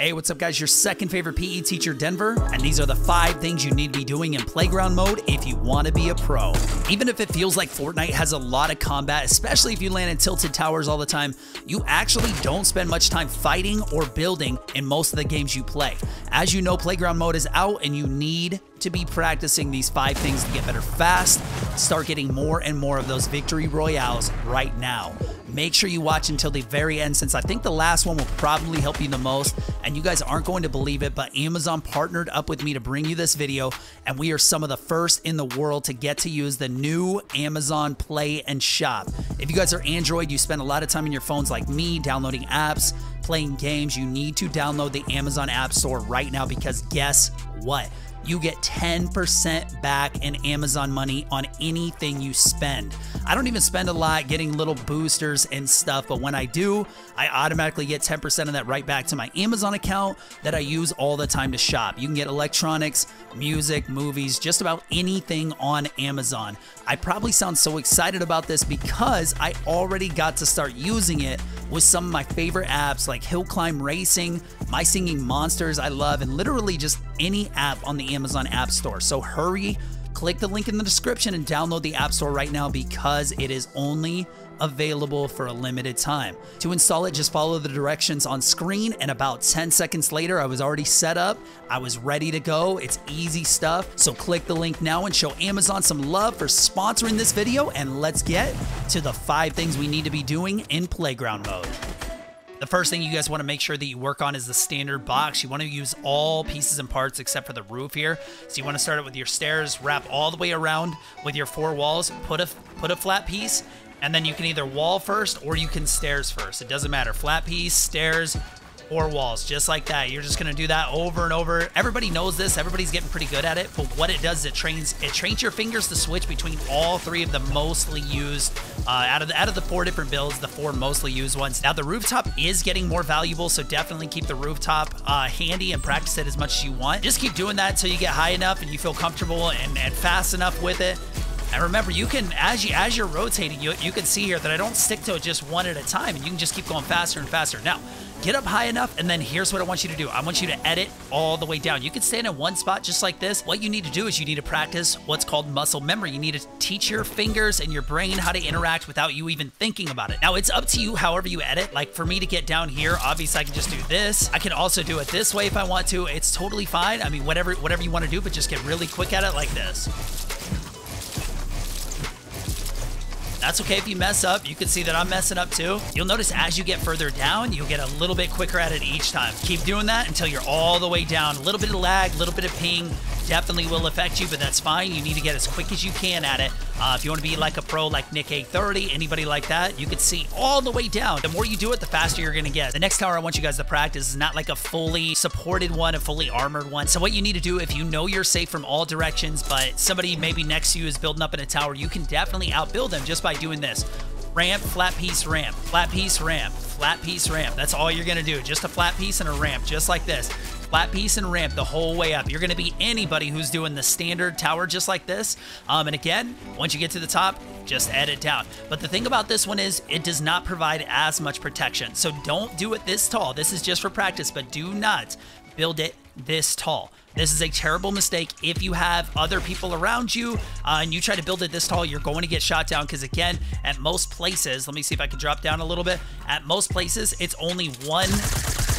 Hey, what's up, guys? Your second favorite PE teacher, Denver, and these are the five things you need to be doing in playground mode if you want to be a pro. Even if it feels like Fortnite has a lot of combat, especially if you land in tilted towers all the time, you actually don't spend much time fighting or building in most of the games you play. As you know, playground mode is out and you need to be practicing these five things to get better fast, start getting more and more of those victory royales right now. Make sure you watch until the very end since I think the last one will probably help you the most and you guys aren't going to believe it, but Amazon partnered up with me to bring you this video and we are some of the first in the world to get to use the new Amazon Play and Shop. If you guys are Android, you spend a lot of time in your phones like me downloading apps, playing games, you need to download the Amazon App Store right now because guess what? You get 10% back in Amazon money on anything you spend. I don't even spend a lot getting little boosters and stuff, but when I do, I automatically get 10% of that right back to my Amazon account that I use all the time to shop. You can get electronics, music, movies, just about anything on Amazon. I probably sound so excited about this because I already got to start using it with some of my favorite apps like Hill Climb Racing, My Singing Monsters, I love, and literally just any app on the Amazon App Store. So hurry, click the link in the description and download the App Store right now because it is only available for a limited time. To install it, just follow the directions on screen and about 10 seconds later, I was already set up. I was ready to go. It's easy stuff. So click the link now and show Amazon some love for sponsoring this video and let's get to the five things we need to be doing in playground mode. The first thing you guys want to make sure that you work on is the standard box. You want to use all pieces and parts except for the roof here. So you want to start it with your stairs, wrap all the way around with your four walls, put a put a flat piece, and then you can either wall first or you can stairs first. It doesn't matter. Flat piece, stairs, or walls, just like that. You're just gonna do that over and over. Everybody knows this. Everybody's getting pretty good at it. But what it does, it trains it trains your fingers to switch between all three of the mostly used uh, out of the out of the four different builds, the four mostly used ones. Now the rooftop is getting more valuable, so definitely keep the rooftop uh, handy and practice it as much as you want. Just keep doing that until you get high enough and you feel comfortable and, and fast enough with it. And remember, you can as you as you're rotating, you you can see here that I don't stick to it just one at a time, and you can just keep going faster and faster. Now, get up high enough, and then here's what I want you to do. I want you to edit all the way down. You can stand in one spot just like this. What you need to do is you need to practice what's called muscle memory. You need to teach your fingers and your brain how to interact without you even thinking about it. Now, it's up to you however you edit. Like for me to get down here, obviously I can just do this. I can also do it this way if I want to. It's totally fine. I mean, whatever whatever you want to do, but just get really quick at it like this. That's okay if you mess up. You can see that I'm messing up too. You'll notice as you get further down, you'll get a little bit quicker at it each time. Keep doing that until you're all the way down. A little bit of lag, a little bit of ping, definitely will affect you, but that's fine. You need to get as quick as you can at it. Uh, if you want to be like a pro like Nick 830, anybody like that, you can see all the way down. The more you do it, the faster you're going to get. The next tower I want you guys to practice is not like a fully supported one, a fully armored one. So what you need to do if you know you're safe from all directions, but somebody maybe next to you is building up in a tower, you can definitely outbuild them just by doing this ramp, flat piece, ramp, flat piece, ramp, flat piece, ramp. That's all you're gonna do. Just a flat piece and a ramp, just like this flat piece and ramp the whole way up. You're going to beat anybody who's doing the standard tower just like this. Um, and again, once you get to the top, just edit down. But the thing about this one is it does not provide as much protection. So don't do it this tall. This is just for practice, but do not build it this tall. This is a terrible mistake. If you have other people around you uh, and you try to build it this tall, you're going to get shot down because, again, at most places, let me see if I can drop down a little bit. At most places, it's only one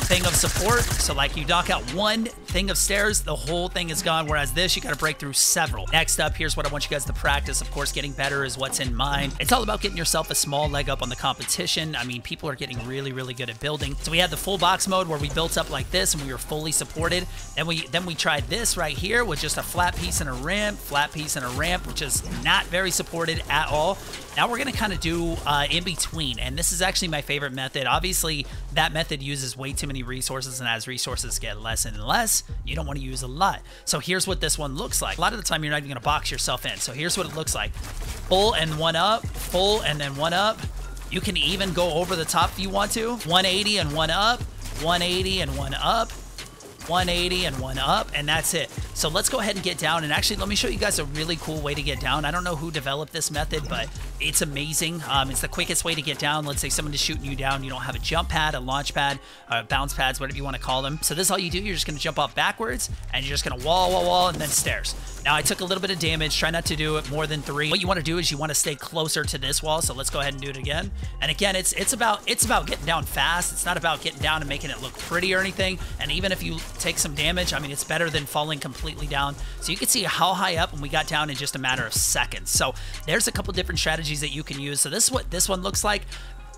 thing of support. So like you dock out one thing of stairs, the whole thing is gone. Whereas this, you got to break through several. Next up, here's what I want you guys to practice. Of course, getting better is what's in mind. It's all about getting yourself a small leg up on the competition. I mean, people are getting really, really good at building. So we had the full box mode where we built up like this and we were fully supported. Then we then we tried this right here with just a flat piece and a ramp, flat piece and a ramp, which is not very supported at all. Now we're going to kind of do uh, in between, and this is actually my favorite method. Obviously, that method uses way too many resources, and as resources get less and less, you don't want to use a lot. So here's what this one looks like. A lot of the time, you're not even going to box yourself in. So here's what it looks like. Full and one up, full and then one up. You can even go over the top if you want to. 180 and one up, 180 and one up, 180 and one up, and that's it. So let's go ahead and get down. And actually, let me show you guys a really cool way to get down. I don't know who developed this method, but it's amazing. Um, it's the quickest way to get down. Let's say someone is shooting you down. You don't have a jump pad, a launch pad, uh, bounce pads, whatever you want to call them. So this is all you do. You're just going to jump off backwards, and you're just going to wall, wall, wall, and then stairs. Now, I took a little bit of damage. Try not to do it more than three. What you want to do is you want to stay closer to this wall. So let's go ahead and do it again. And again, it's it's about it's about getting down fast. It's not about getting down and making it look pretty or anything. And even if you take some damage, I mean, it's better than falling completely down. So you can see how high up when we got down in just a matter of seconds. So there's a couple different strategies that you can use. So this is what this one looks like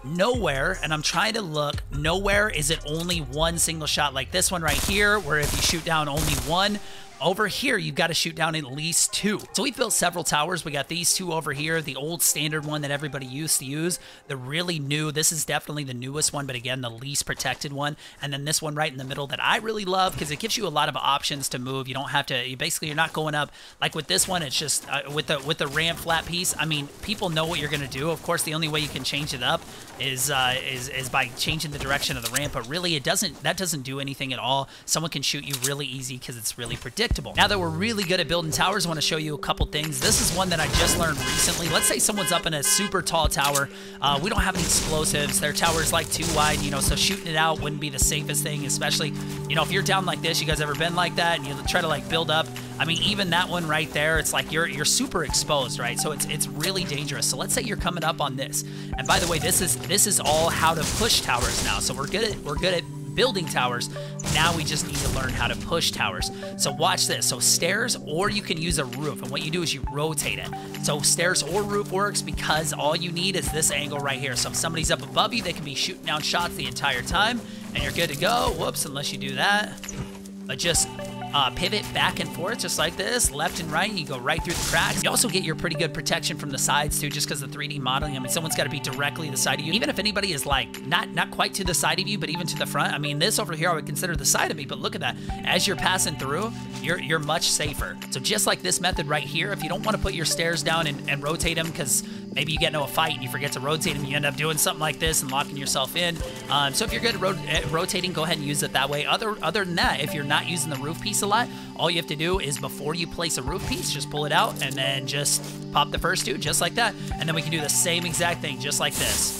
nowhere and I'm trying to look nowhere is it only one single shot like this one right here where if you shoot down only one over here, you've got to shoot down at least two. So we've built several towers. We got these two over here, the old standard one that everybody used to use, the really new, this is definitely the newest one, but again, the least protected one. And then this one right in the middle that I really love because it gives you a lot of options to move. You don't have to, you basically, you're not going up like with this one. It's just uh, with the with the ramp flat piece. I mean, people know what you're going to do. Of course, the only way you can change it up is, uh, is, is by changing the direction of the ramp, but really it doesn't, that doesn't do anything at all. Someone can shoot you really easy because it's really predictable predictable. Now that we're really good at building towers, I want to show you a couple things. This is one that I just learned recently. Let's say someone's up in a super tall tower. Uh, we don't have any explosives. Their tower's like too wide, you know, so shooting it out wouldn't be the safest thing, especially, you know, if you're down like this, you guys ever been like that and you try to like build up. I mean, even that one right there, it's like you're you're super exposed, right? So it's it's really dangerous. So let's say you're coming up on this. And by the way, this is this is all how to push towers now. So we're good at we're good at building towers. Now we just need to learn how to push towers. So watch this. So stairs, or you can use a roof. And what you do is you rotate it. So stairs or roof works because all you need is this angle right here. So if somebody's up above you, they can be shooting down shots the entire time and you're good to go. Whoops, unless you do that. But just uh, pivot back and forth just like this, left and right. You go right through the cracks. You also get your pretty good protection from the sides too, just because of 3D modeling. I mean, someone's got to be directly the side of you. Even if anybody is like not not quite to the side of you, but even to the front. I mean, this over here I would consider the side of me, but look at that. As you're passing through, you're you're much safer. So just like this method right here, if you don't want to put your stairs down and, and rotate them because maybe you get into a fight and you forget to rotate them, you end up doing something like this and locking yourself in. Um, so if you're good at, ro at rotating, go ahead and use it that way. Other other than that, if you're not using the roof piece a lot, all you have to do is before you place a roof piece, just pull it out and then just pop the first two just like that. And then we can do the same exact thing just like this.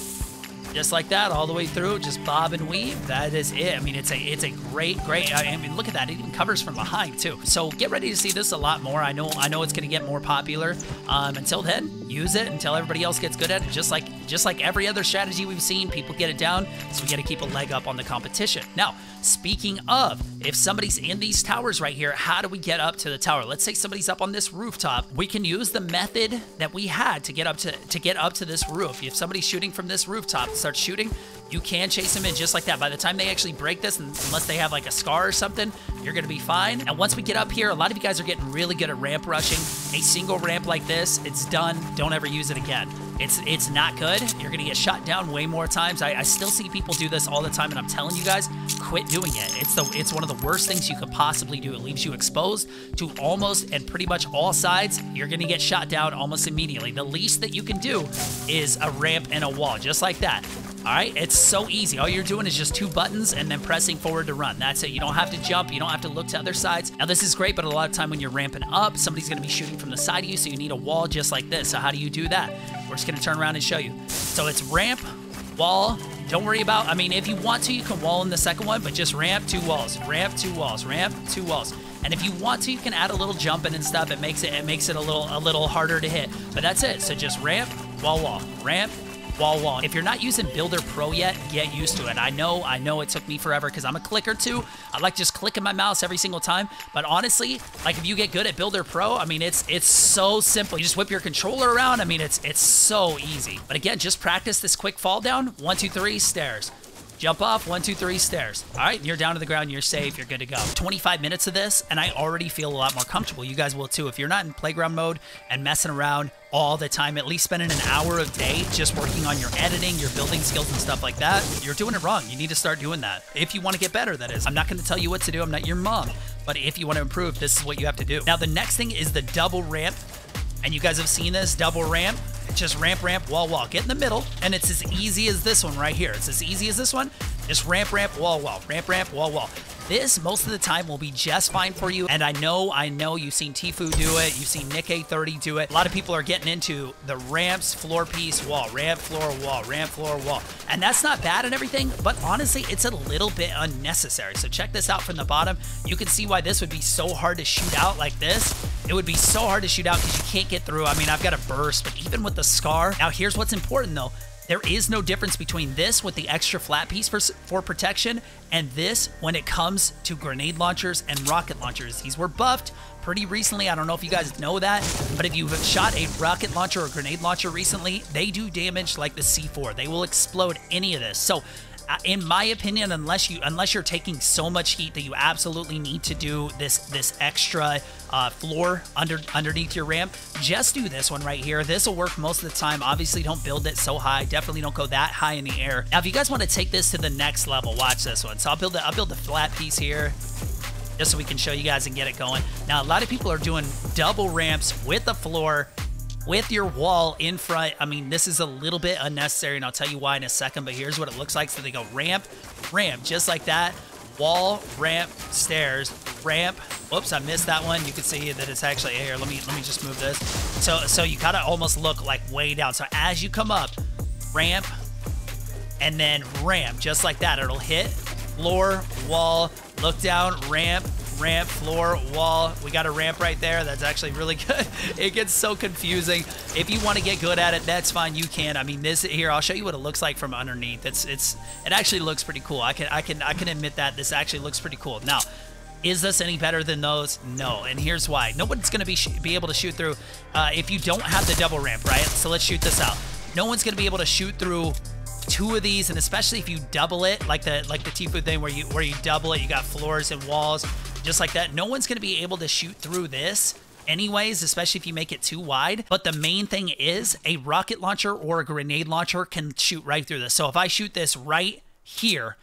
Just like that all the way through just bob and weave. That is it. I mean it's a it's a great great i mean look at that. It even covers from behind too. So get ready to see this a lot more. I know i know it's going to get more popular um, until then use it until everybody else gets good at it just like just like every other strategy we've seen people get it down so we got to keep a leg up on the competition now speaking of if somebody's in these towers right here how do we get up to the tower let's say somebody's up on this rooftop we can use the method that we had to get up to to get up to this roof if somebody's shooting from this rooftop starts shooting, you can chase them in just like that. By the time they actually break this, unless they have like a scar or something, you're to be fine. And once we get up here, a lot of you guys are getting really good at ramp rushing. A single ramp like this, it's done. Don't ever use it again. It's it's not good. You're to get shot down way more times. I, I still see people do this all the time, and I'm telling you guys, quit doing it. It's the it's one of the worst things you could possibly do. It leaves you exposed to almost and pretty much all sides. You're to get shot down almost immediately. The least that you can do is a ramp and a wall, just like that. All right, it's so easy. All you're doing is just two buttons and then pressing forward to run. That's it. You don't have to jump. You don't have to look to other sides. Now, this is great, but a lot of time when you're ramping up, somebody's going to be shooting from the side of you, so you need a wall just like this. So how do you do that? We're just going to turn around and show you. So it's ramp, wall. Don't worry about, I mean, if you want to, you can wall in the second one, but just ramp, two walls, ramp, two walls, ramp, two walls. And if you want to, you can add a little jumping and stuff. It makes it it makes it a little a little harder to hit. But that's it. So just ramp, wall, wall, ramp, wall wall. If you're not using Builder Pro yet, get used to it. I know, I know it took me forever because I'm a clicker too. I like just clicking my mouse every single time. But honestly, like if you get good at Builder Pro, I mean, it's it's so simple. You just whip your controller around. I mean, it's it's so easy. But again, just practice this quick fall down. One, two, three, stairs. Jump off, one, two, three, stairs. All right, you're down to the ground, you're safe, you're good to go. 25 minutes of this, and I already feel a lot more comfortable. You guys will too. If you're not in playground mode and messing around all the time, at least spending an hour a day just working on your editing, your building skills and stuff like that, you're doing it wrong. You need to start doing that. If you want to get better, that is. I'm not going to tell you what to do. I'm not your mom. But if you want to improve, this is what you have to do. Now, the next thing is the double ramp. And you guys have seen this double ramp. Just ramp, ramp, wall, wall. Get in the middle, and it's as easy as this one right here. It's as easy as this one. Just ramp, ramp, wall, wall. Ramp, ramp, wall, wall. This, most of the time, will be just fine for you. And I know, I know you've seen Tfue do it. You've seen Nick A30 do it. A lot of people are getting into the ramps, floor piece, wall, ramp, floor, wall, ramp, floor, wall. And that's not bad and everything, but honestly, it's a little bit unnecessary. So check this out from the bottom. You can see why this would be so hard to shoot out like this. It would be so hard to shoot out because you can't get through. I mean, I've got a burst, but even with the scar. Now, here's what's important though. There is no difference between this with the extra flat piece for, for protection and this when it comes to grenade launchers and rocket launchers. These were buffed pretty recently. I don't know if you guys know that, but if you've shot a rocket launcher or grenade launcher recently, they do damage like the C4. They will explode any of this. So in my opinion, unless you unless you're taking so much heat that you absolutely need to do this this extra uh, floor under underneath your ramp, just do this one right here. This will work most of the time. Obviously, don't build it so high. Definitely don't go that high in the air. Now, if you guys want to take this to the next level, watch this one. So I'll build it. I'll build the flat piece here just so we can show you guys and get it going. Now, a lot of people are doing double ramps with the floor with your wall in front. I mean, this is a little bit unnecessary, and I'll tell you why in a second, but here's what it looks like. So they go ramp, ramp, just like that. Wall, ramp, stairs, ramp. Whoops, I missed that one. You can see that it's actually here. Let me let me just move this. So so you gotta almost look like way down. So as you come up, ramp, and then ramp, just like that. It'll hit floor, wall, look down, ramp, ramp, floor, wall. We got a ramp right there. That's actually really good. It gets so confusing. If you want to get good at it, that's fine. You can. I mean, this here, I'll show you what it looks like from underneath. It's it's it actually looks pretty cool. I can I can I can admit that this actually looks pretty cool. Now, is this any better than those? No, and here's why. Nobody's going to be be able to shoot through uh, if you don't have the double ramp, right? So let's shoot this out. No one's going to be able to shoot through two of these, and especially if you double it, like the like the Tfue thing where you where you double it, you got floors and walls just like that. No one's going to be able to shoot through this anyways, especially if you make it too wide. But the main thing is a rocket launcher or a grenade launcher can shoot right through this. So if I shoot this right here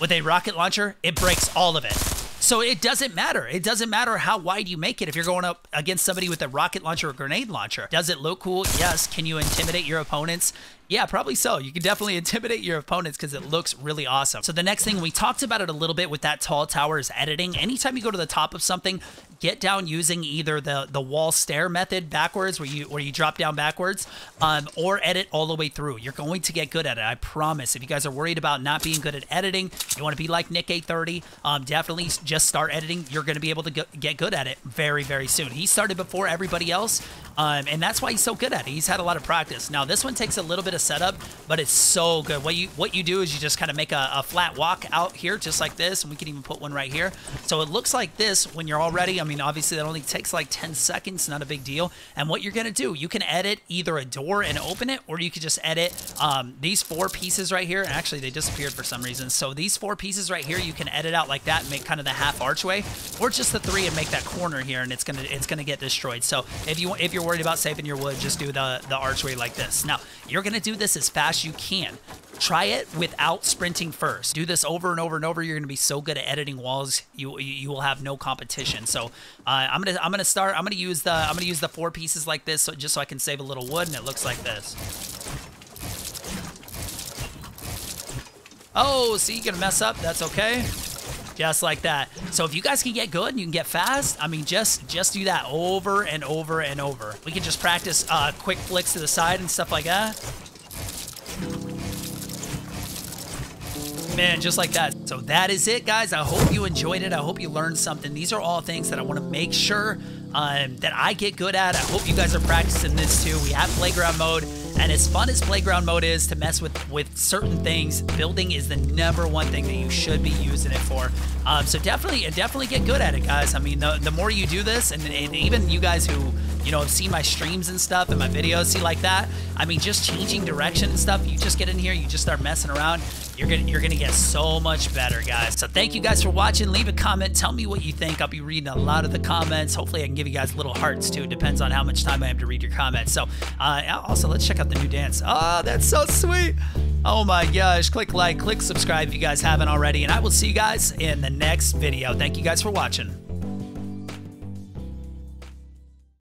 with a rocket launcher, it breaks all of it. So it doesn't matter. It doesn't matter how wide you make it if you're going up against somebody with a rocket launcher or grenade launcher. Does it look cool? Yes. Can you intimidate your opponents? Yeah, probably so. You can definitely intimidate your opponents because it looks really awesome. So the next thing, we talked about it a little bit with that tall tower is editing. Anytime you go to the top of something, get down using either the, the wall stair method backwards where you where you drop down backwards um, or edit all the way through. You're going to get good at it. I promise. If you guys are worried about not being good at editing, you want to be like Nick A30, um, definitely just start editing. You're going to be able to get good at it very, very soon. He started before everybody else, um, and that's why he's so good at it. He's had a lot of practice. Now, this one takes a little bit of setup, but it's so good. What you what you do is you just kind of make a, a, flat walk out here, just like this, and we can even put one right here. So it looks like this when you're all ready. I mean, obviously that only takes like 10 seconds, not a big deal. And what you're gonna do, you can edit either a door and open it, or you could just edit um, these four pieces right here. Actually, they disappeared for some reason. So these four pieces right here, you can edit out like that and make kind of the half archway, or just the three and make that corner here, and it's gonna it's gonna get destroyed. So if you if you're worried about saving your wood, just do the the archway like this. Now you're gonna do this as fast as you can. Try it without sprinting first. Do this over and over and over. You're going to be so good at editing walls, you you will have no competition. So uh, I'm gonna I'm gonna start. I'm gonna use the I'm gonna use the four pieces like this, so, just so I can save a little wood, and it looks like this. Oh, see, you're gonna mess up. That's okay just like that. So if you guys can get good and you can get fast, I mean, just just do that over and over and over. We can just practice uh, quick flicks to the side and stuff like that. Man, just like that. So that is it, guys. I hope you enjoyed it. I hope you learned something. These are all things that I want to make sure um, that I get good at. I hope you guys are practicing this too. We have playground mode. And as fun as playground mode is to mess with with certain things, building is the number one thing that you should be using it for. Um, so definitely, definitely get good at it, guys. I mean, the, the more you do this, and, and even you guys who you know seen my streams and stuff and my videos, see like that. I mean, just changing direction and stuff. You just get in here, you just start messing around. You're gonna you're gonna get so much better, guys. So thank you guys for watching. Leave a comment. Tell me what you think. I'll be reading a lot of the comments. Hopefully, I can give you guys little hearts too. It depends on how much time I have to read your comments. So uh, also, let's check out the new dance. Oh, that's so sweet. Oh my gosh. Click like, click subscribe if you guys haven't already. And I will see you guys in the next video. Thank you guys for watching.